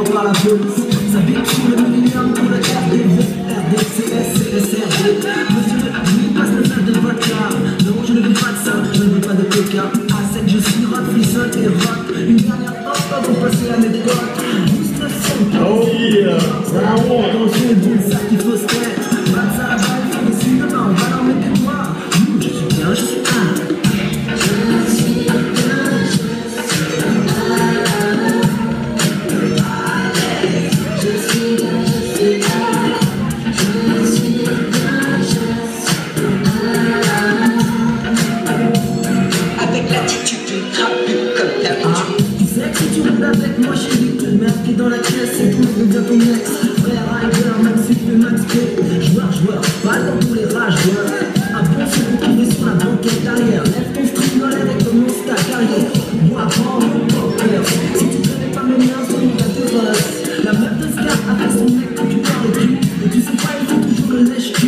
on parle un peu. Ça véhicule le millénium pour le RDV, RDCS, CSRD. Monsieur, je ne passe la salle de vodka. Non, je ne veux pas de ça, je ne veux pas de coca. À 7, je suis rap, seul et rock. Une dernière porte pour passer à l'époque. 1900. Oh yeah! Vraiment, attention, vous, ça qui fausserait. Dans la caisse et tout devient ton ex Frère Rider, Max Sup et Max Joueur, joueur, pas dans tous les rageurs Un bon son pour trouver sur la banquette derrière Lève ton l'air et commence ta carrière. Moi prends poker Si tu connais pas mes liens, c'est une t'intéresses La meuf de Scar a fait son mec quand tu parles de cul Et tu sais pas, il faut toujours le lèche-cul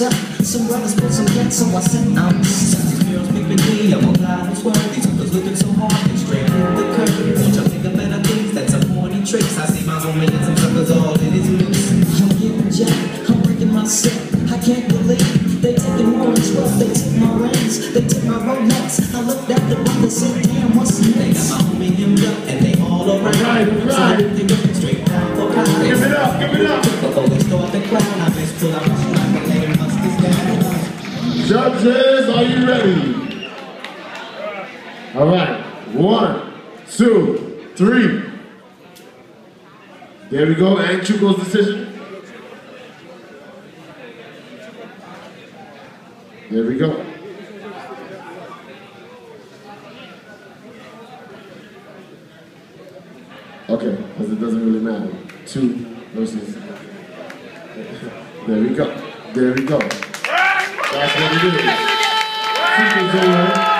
said, up? Some brothers put some bets, so I said, I'm set. Girls picking me, I'm a blind as well. These hookers looking so hard, they straight off the curve. Don't you think of better things? That's a horny tricks. I see my homie and some suckers all in his mix. I'm getting jacked, I'm breaking my myself. I can't believe they taking more than 12. They took my rings, they took my Rolex. I looked at the brother, said, damn, what's next They got my homie hemmed up and they all around. right, alright. So they looking straight down for high. give it up, give it up. Before they start the crowd, I just pull out Judges, are you ready? All right, one, two, three. There we go, and Chuko's decision. There we go. Okay, because it doesn't really matter. Two versus. There we go. There we go. That's what it is. Chuko's over.